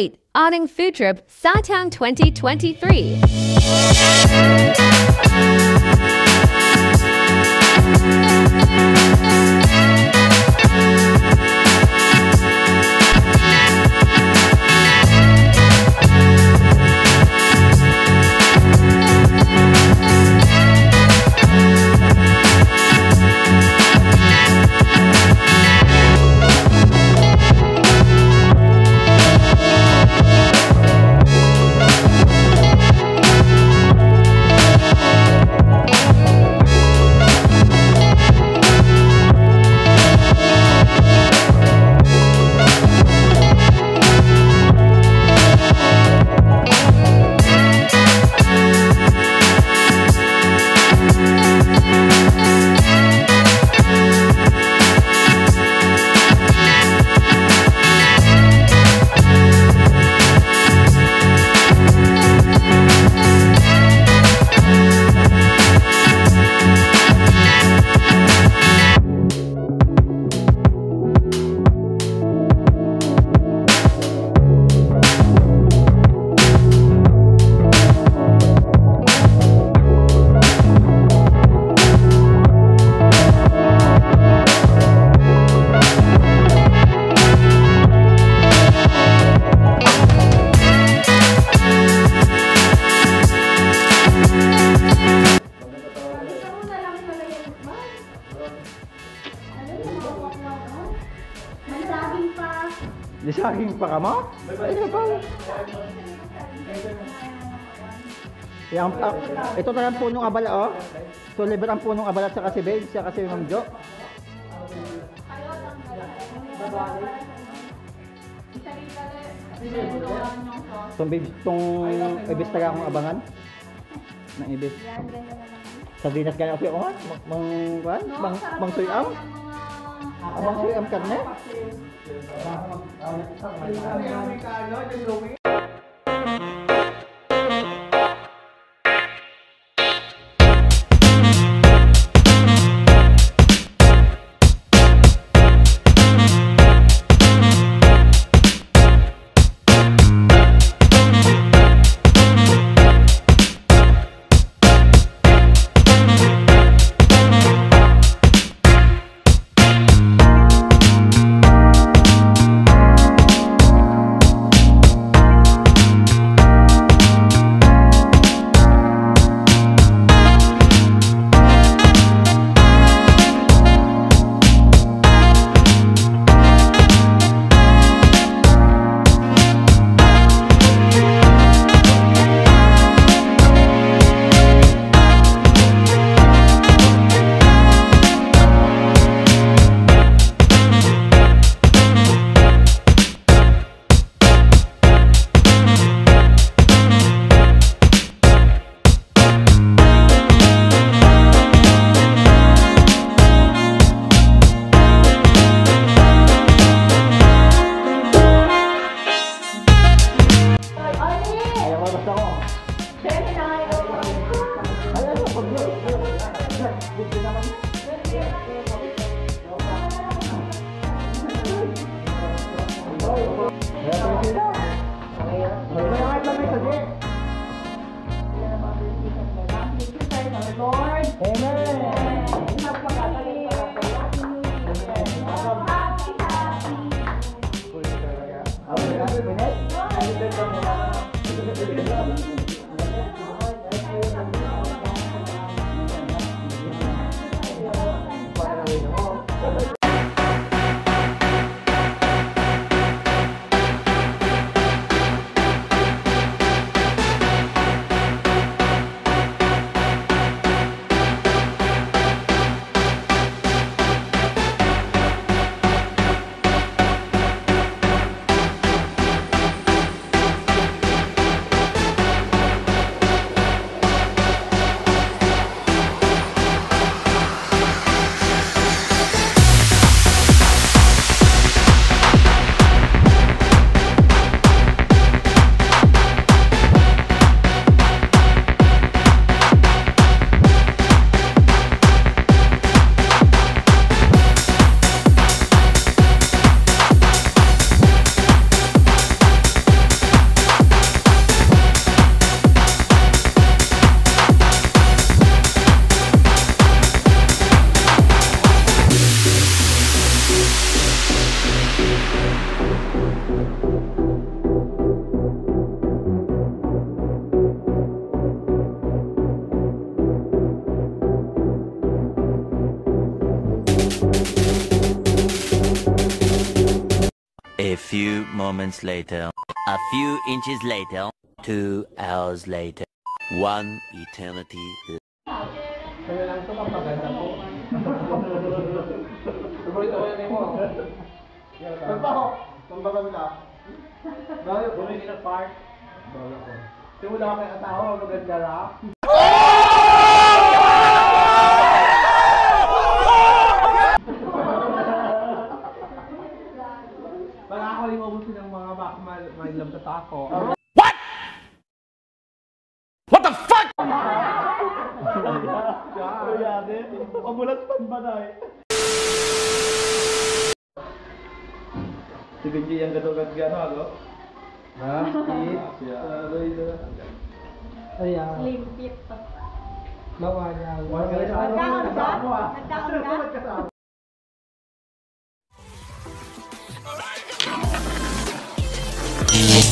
Great Food Trip Satang 2023. Di saging pa ka mo? Ay, ito pa. Yang, ah, ito talagang punong abala, oh. So, libre ang punong abala sa kasi Babe, siya kasi Ma'am Jo. Itong babe, itong ibis talaga akong abangan. Ng ibis. Yan, na naman. Sardinas kaya ako nga. Mang, mang, mang, mang, mang suyam. Abang suyam karne. Americano, Amen. Few moments later. A few inches later. Two hours later. One eternity Kaya ako. What? What the fuck? Amulat pan ba na eh? Si Benji yang ketukat gano ako? Ha? Ayan. Limpit pa. Mawayaw. Nagkaon ba? Nagkaon ka? Thank.